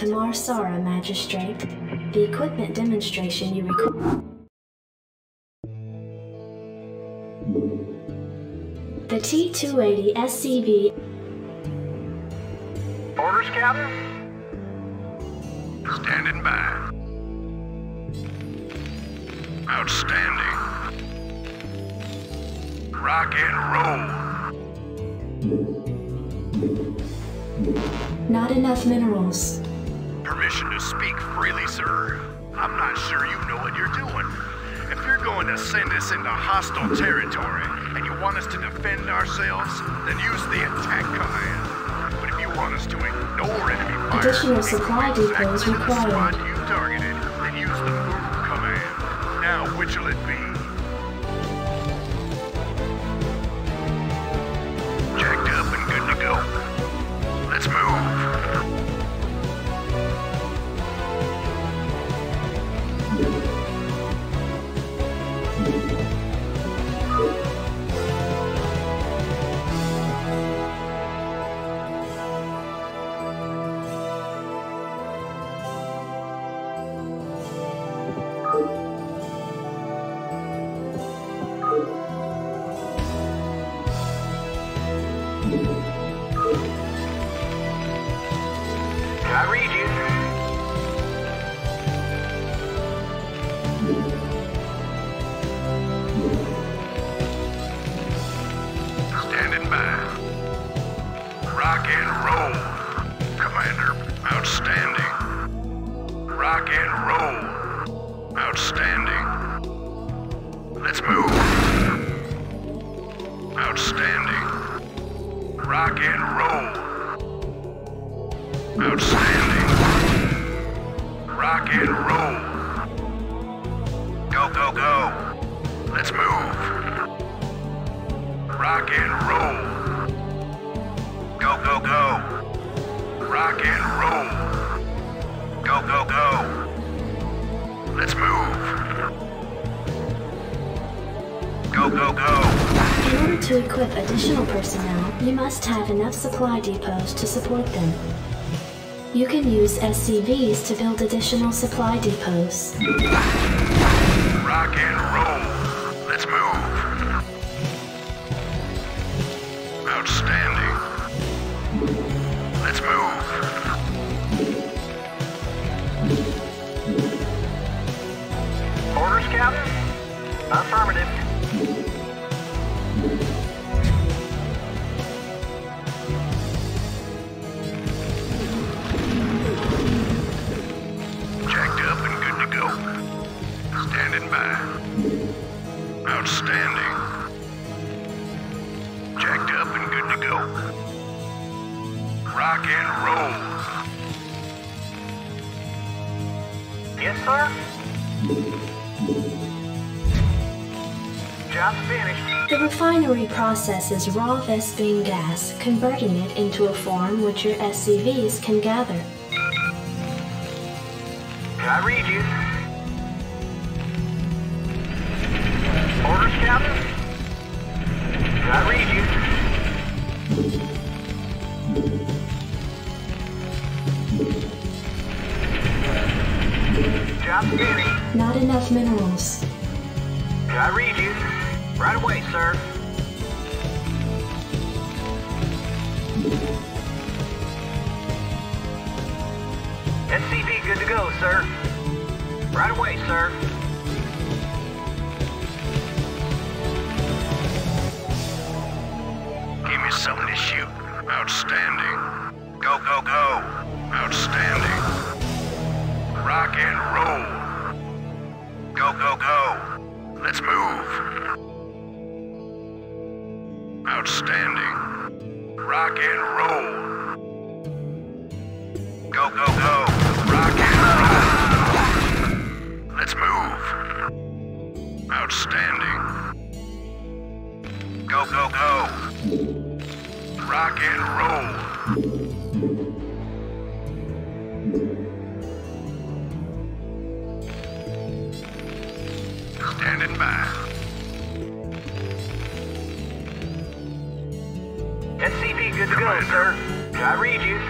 Welcome to Mar Sara, Magistrate. The equipment demonstration you record. The T280 SCV Orders, Captain? Standing by. Outstanding. Rock and roll. Not enough minerals. Permission to speak freely, sir. I'm not sure you know what you're doing. If you're going to send us into hostile territory and you want us to defend ourselves, then use the attack command. But if you want us to ignore enemy fire, Additional supply depots exactly the required. spot you targeted, then use the move command. Now, which'll it be? Have enough supply depots to support them. You can use SCVs to build additional supply depots. Rock and roll. Processes raw Vespene gas, converting it into a form which your SCVs can gather. Can I read you? Something to shoot. Outstanding. Go, go, go. Outstanding. Rock and roll. Go, go, go. Let's move. Outstanding. Rock and roll. Go, go, go. Rock and roll. Let's move. Outstanding. Go, go, go. Rock and roll. Standing by. SCV good to go, sir. I read you?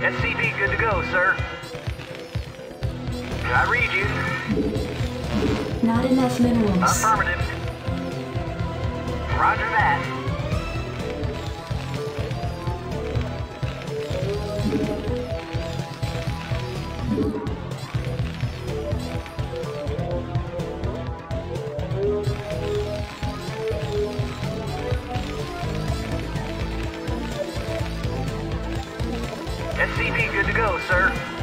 SCV good to go, sir. I read you. Not enough minerals. Affirmative. Roger that. SCV good to go, sir.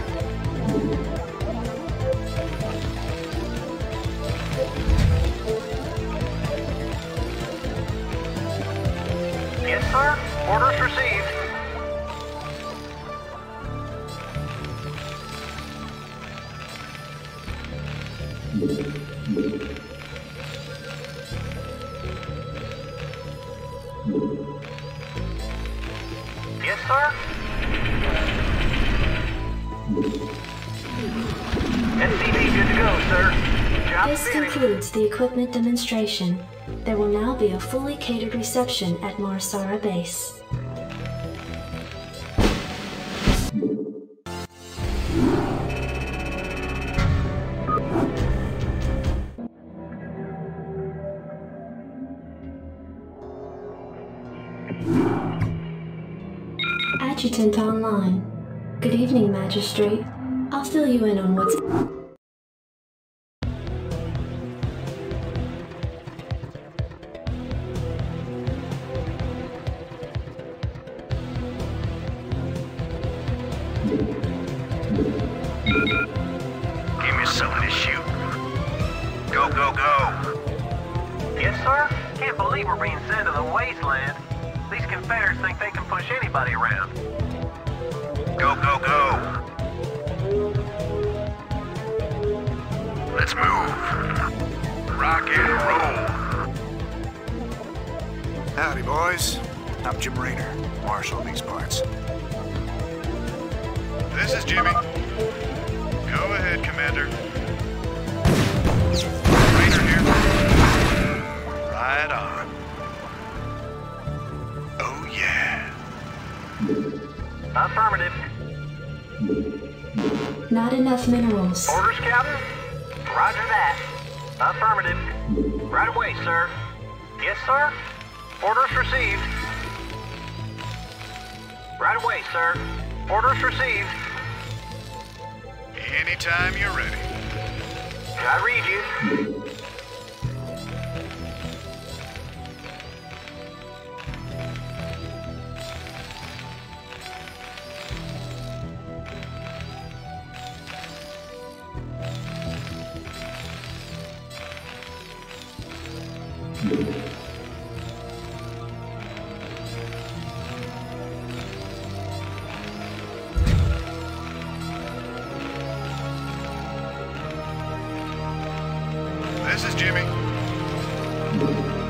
Demonstration. There will now be a fully catered reception at Mar Sara Base. Believe we're being sent to the wasteland. These Confederates think they can push anybody around. Go, go, go. Let's move. Rock and roll. Howdy, boys. I'm Jim Raynor, Marshal of these parts. This is Jimmy. Go ahead, Commander. Raynor here. Right on. Affirmative. Not enough minerals. Orders, Captain? Roger that. Affirmative. Right away, sir. Yes, sir. Orders received. Right away, sir. Orders received. Anytime you're ready. I read you. This is Jimmy.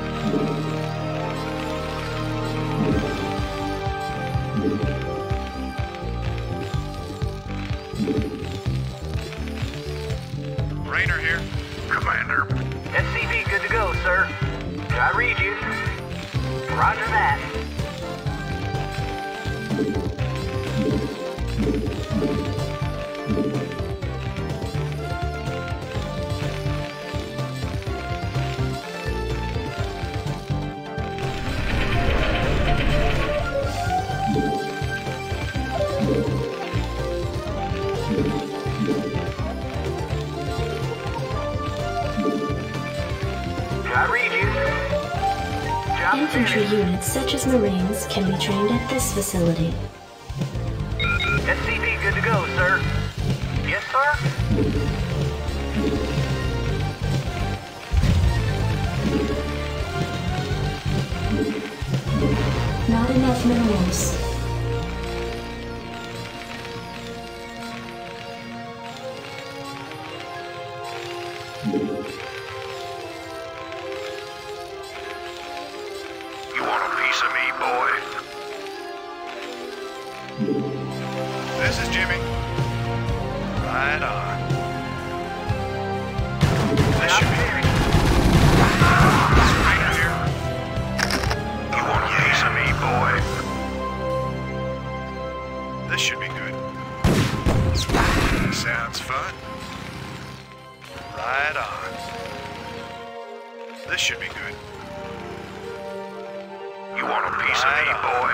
Marines can be trained at this facility. This is Jimmy. Right on. This should be... Right here. You want a piece of me, boy. This should be good. Sounds fun. Right on. This should be good. You want a piece right of me, on. boy.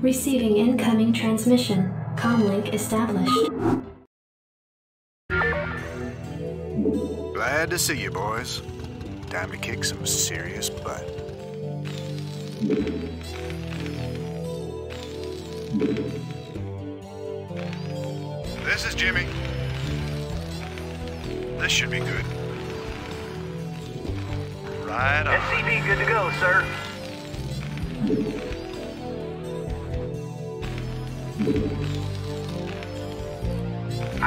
Receiving incoming transmission. Comlink established. Glad to see you, boys. Time to kick some serious butt. This is Jimmy. This should be good. Right on. SCV good to go, sir. I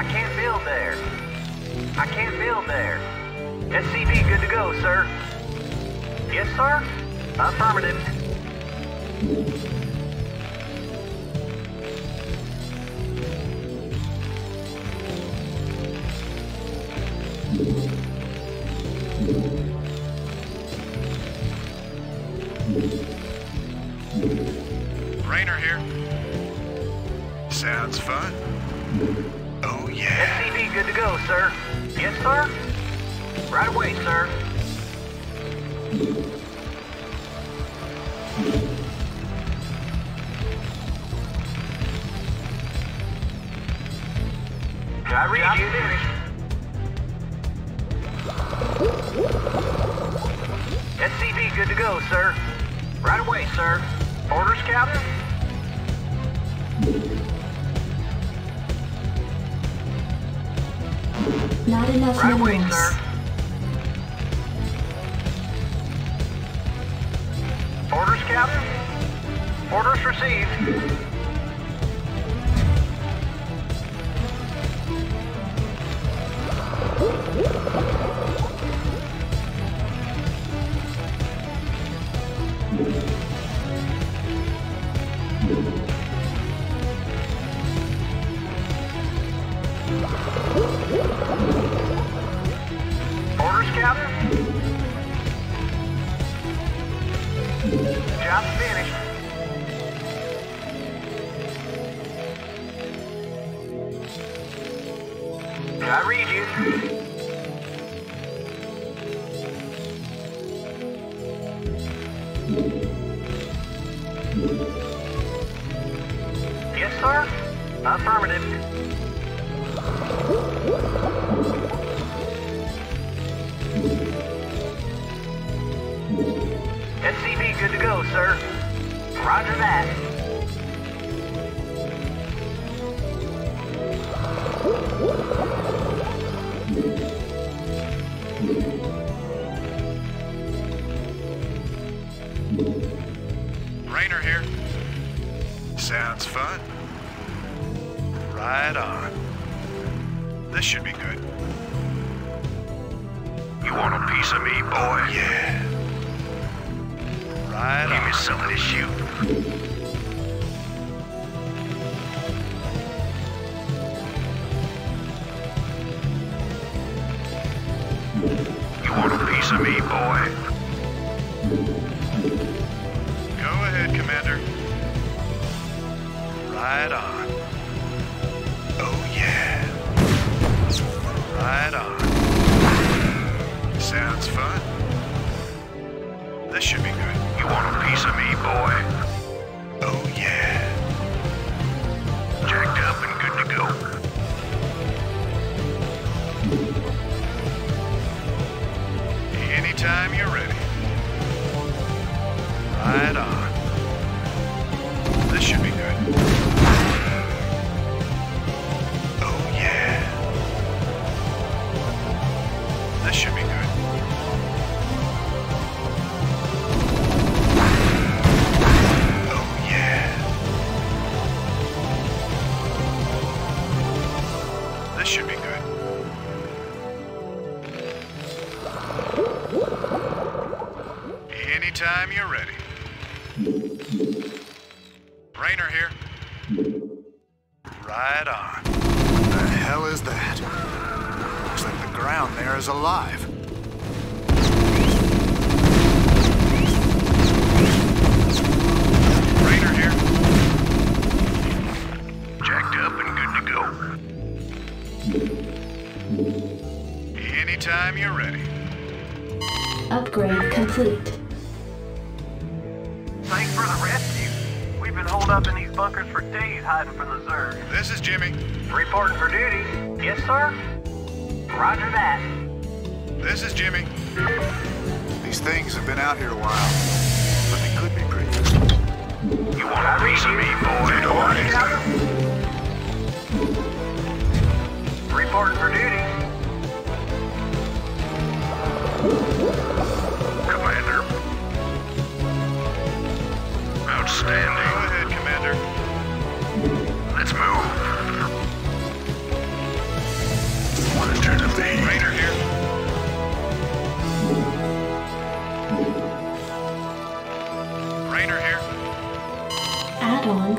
can't build there. I can't build there. SCV good to go, sir. Yes, sir? Affirmative. Good to go, sir. Right away, sir. Orders, Captain? Right. Away, sir. Orders, Captain? Orders received.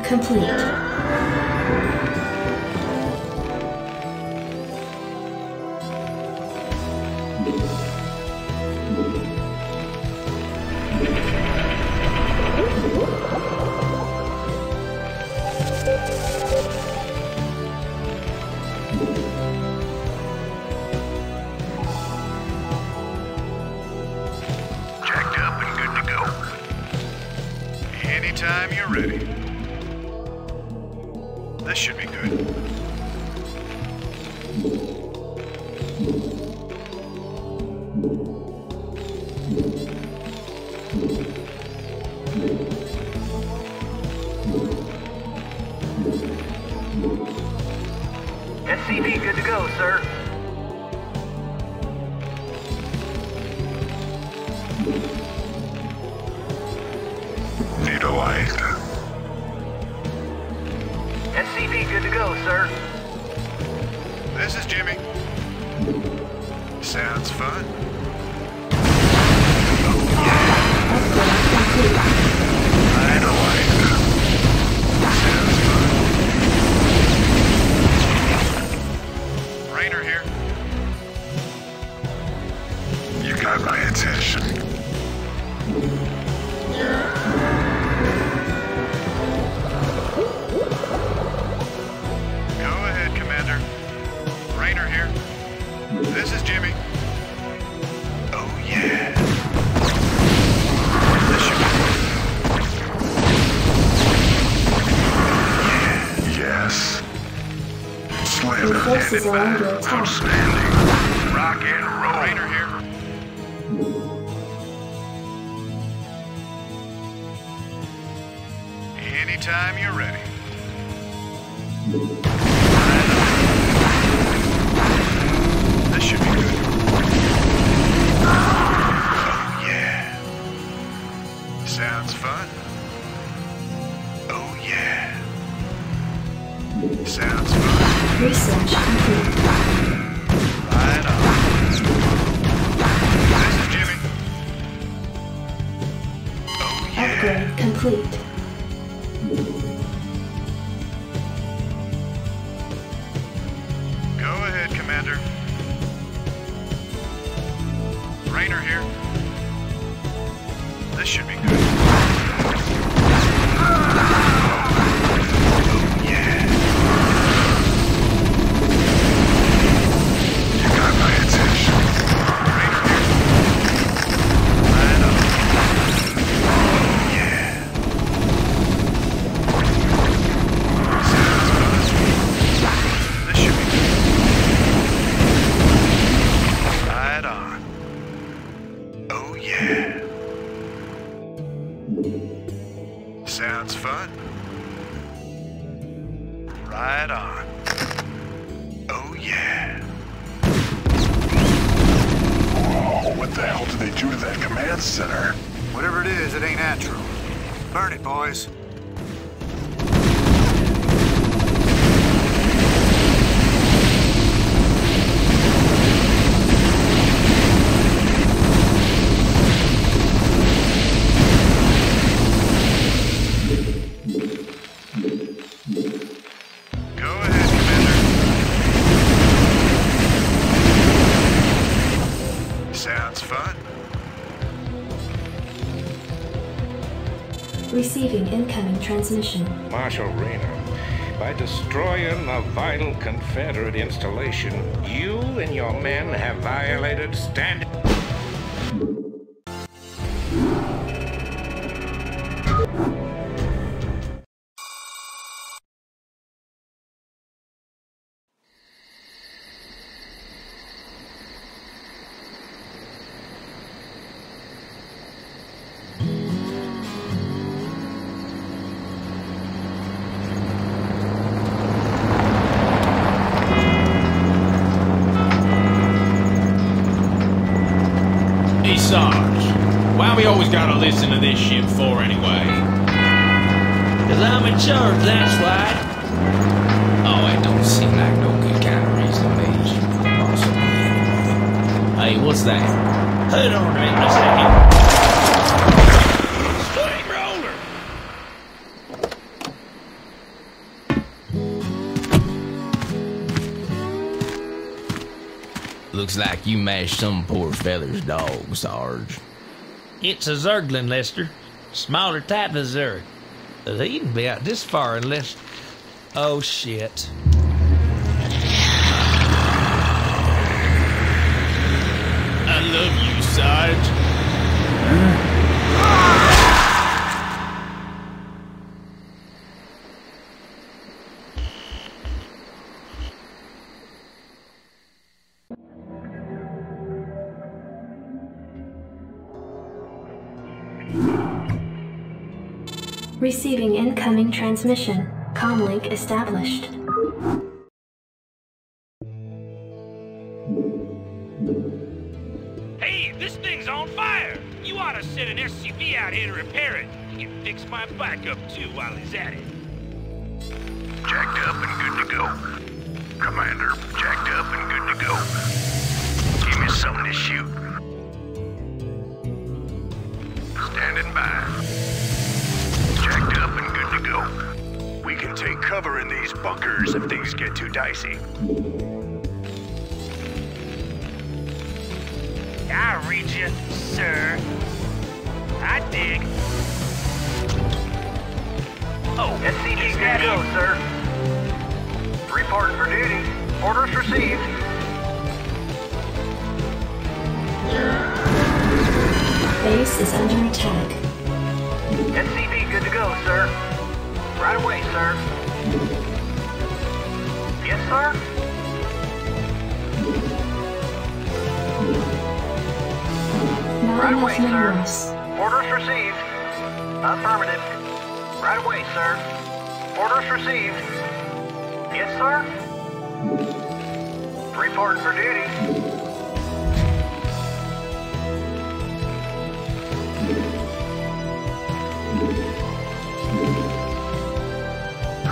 complete. got my attention. Go ahead, Commander. Raynor here. This is Jimmy. Oh, yeah. Yes. Slammer, hand it back. Outstanding. Rock and roll. Here. Anytime you're ready. Transmission. Marshal Raynor, by destroying a vital Confederate installation, you and your men have violated standard. Always gotta listen to this shit for anyway? Cause I'm in charge, that's why. Oh, it don't seem like no good kind of reason to. Hey, what's that? Hold on a minute, a second. Looks like you mashed some poor feather's dog, Sarge. It's a Zergling, Lester. Smaller type of Zerg. They even be out this far unless. Oh shit. I love you, Sarge. Receiving incoming transmission. Comlink established. Hey, this thing's on fire! You ought to send an SCV out here to repair it. He can fix my backup too while he's at it.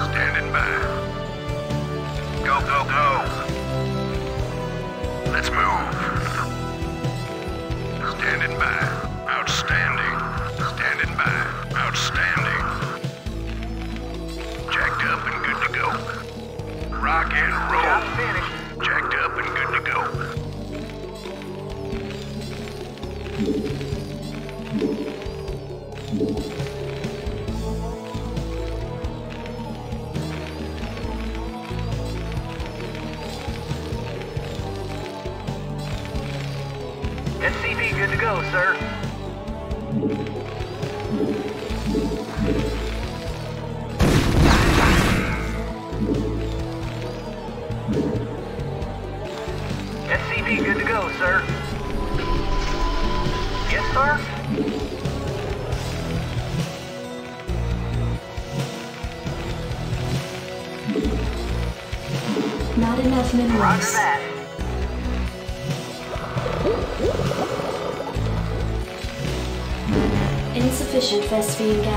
Standing by. Go, go, go. Let's move. Standing by. Outstanding. Standing by. Outstanding. Jacked up and good to go. Rock and roll. Roger that. Insufficient Vespene gas.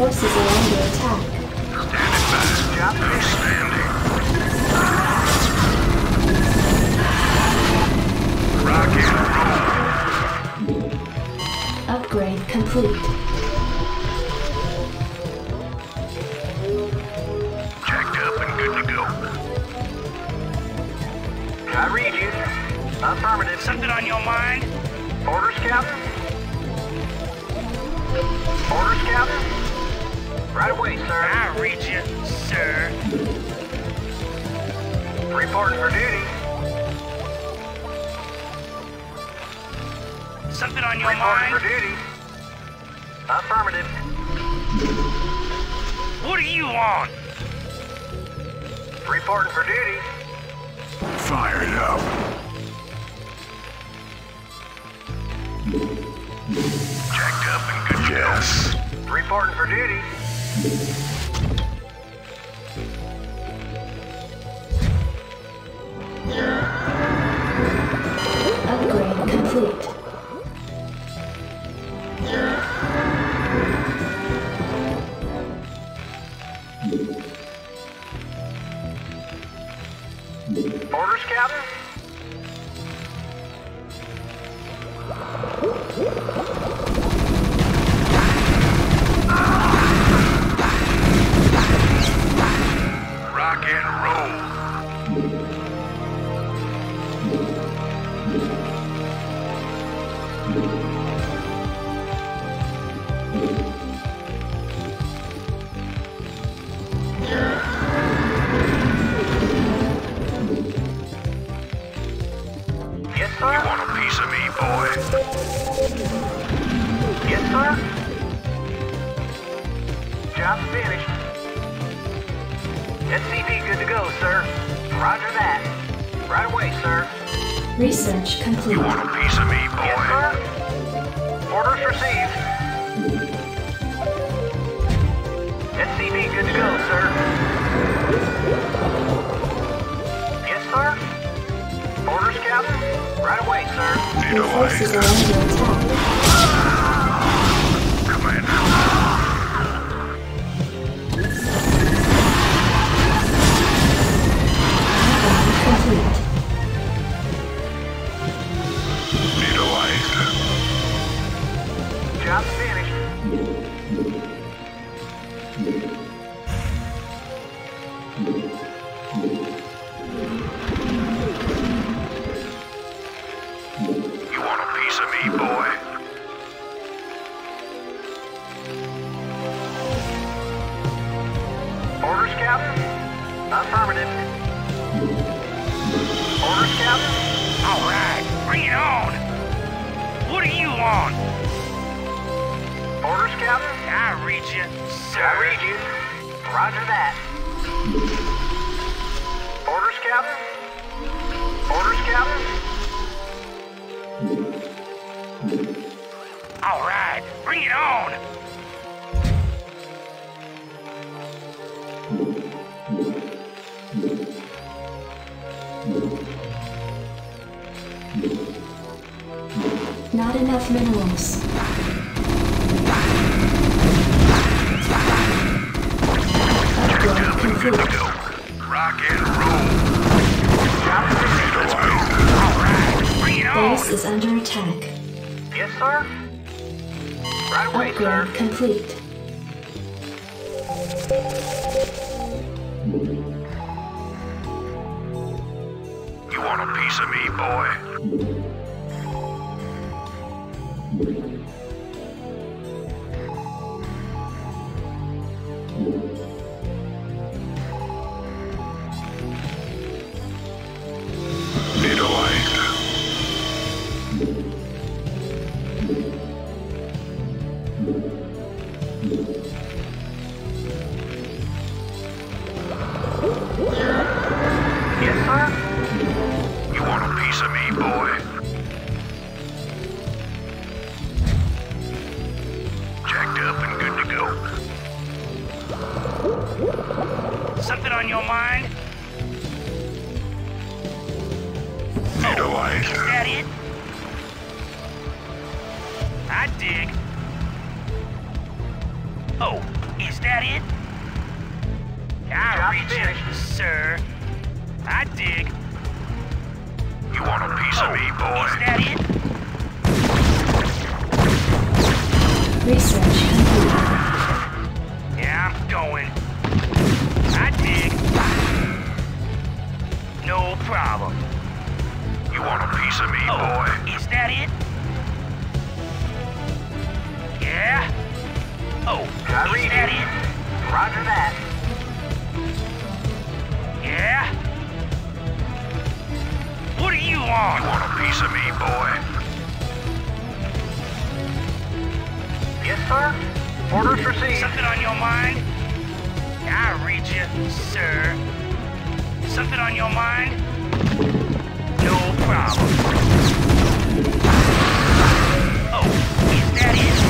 Forces Right away, sir. I read you, sir. Reporting for duty. Something on your Reporting for mind? duty. Affirmative. What do you want? Reporting for duty. Fire it up. Jacked up and good to Yes. Reporting for duty. Thank you. Boy? Yes, sir. Job's finished. SCV good to go, sir. Roger that. Right away, sir. Research complete. You want a piece of me, boy? Yes, sir. Orders received. SCV good to go, sir. Yes, sir. Right away, sir. Need a light. Right, bring it on. Not enough minerals. Upgrade complete. Rock and roll. Bring it on. Base is under attack. Yes, sir? Right away, sir. Complete. You want a piece of me, boy? Something on your mind? Need a light? Is that it? I dig. Oh, is that it? I Job read finished. you, sir. I dig. You want a piece of me, oh, boy? Is that it? Research. Yeah, I'm going. I dig. No problem. You want a piece of me, Oh, boy? is that it? Yeah? Oh, I is that it? Roger that. Yeah? What do you want? You want? want a piece of me, boy? Yes, sir? Orders received. Something on your mind? I read you, sir. Something on your mind? No problem. Oh, is that it?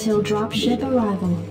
until dropship arrival.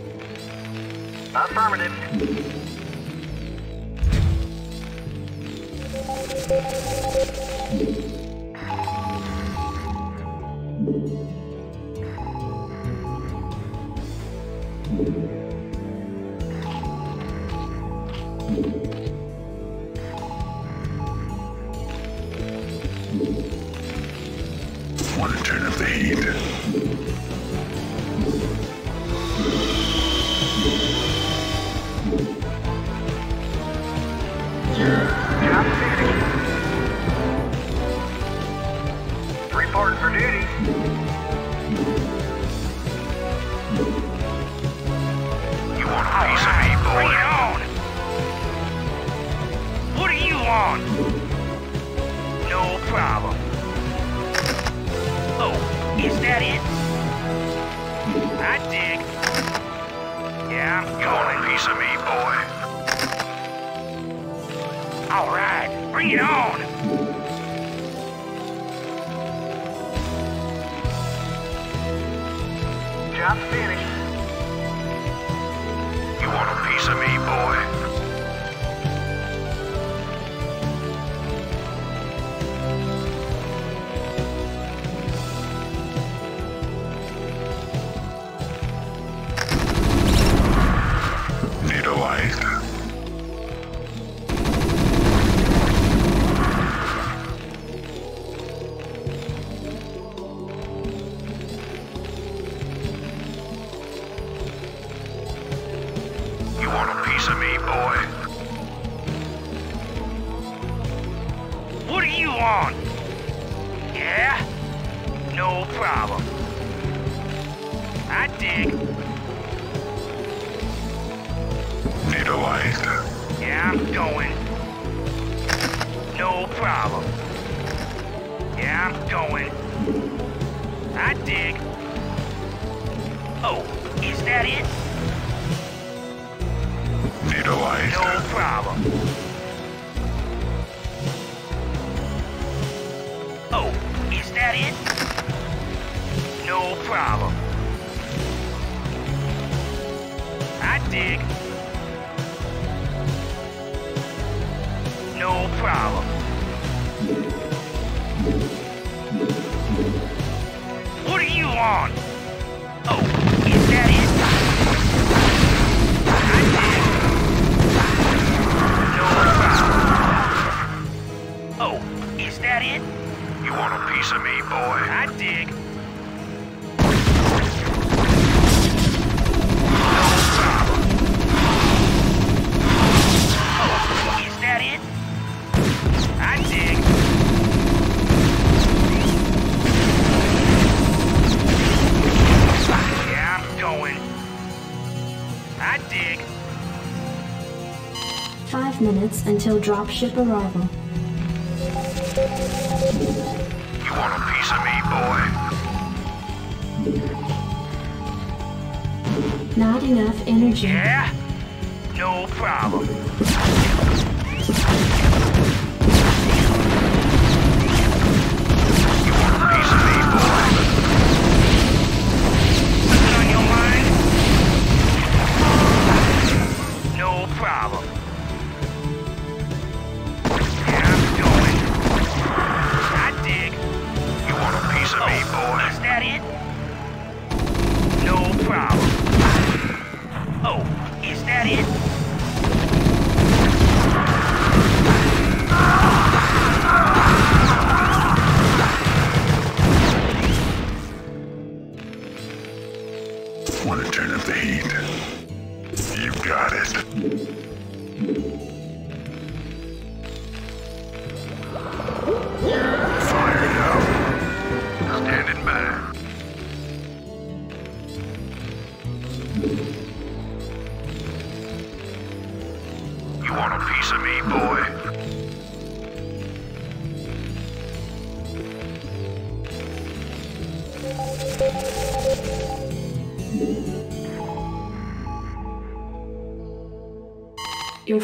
Yeah, I'm going. I dig. Oh, is that it? Need a light. No problem. Oh, is that it? No problem. I dig. No problem. Come on! Oh, is that it? I dig. No. Oh, is that it? You want a piece of me, boy? I dig. minutes until dropship arrival. You want a piece of me, boy? Not enough energy. Yeah? No problem.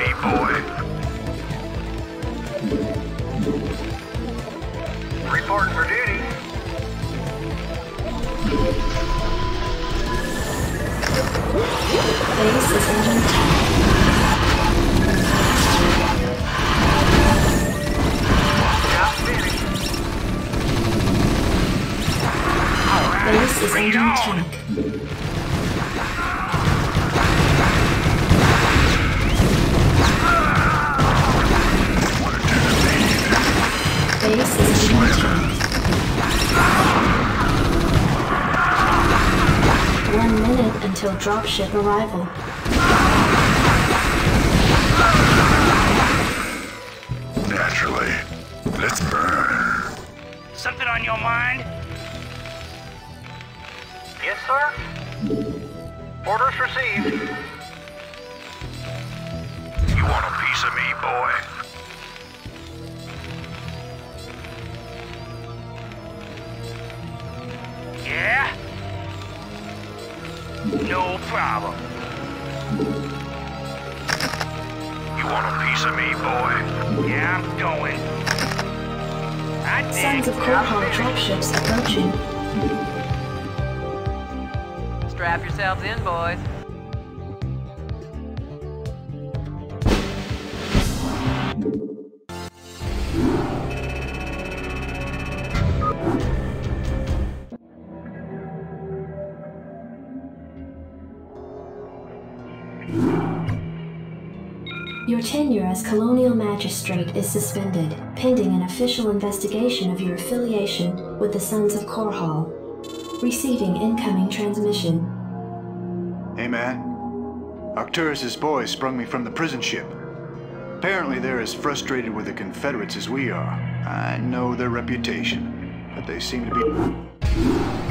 me, boy. Reporting for duty. Base is engine Base is engine until dropship arrival. Naturally. Let's burn. Something on your mind? Yes, sir? Orders received. No problem. You want a piece of me, boy? Yeah, I'm going. I dig. Sons of Korhal dropships approaching. Strap yourselves in, boys. Tenure as colonial magistrate is suspended, pending an official investigation of your affiliation with the Sons of Korhal. Receiving incoming transmission. Hey, man. Arcturus's boys sprung me from the prison ship. Apparently, they're as frustrated with the Confederates as we are. I know their reputation, but they seem to be.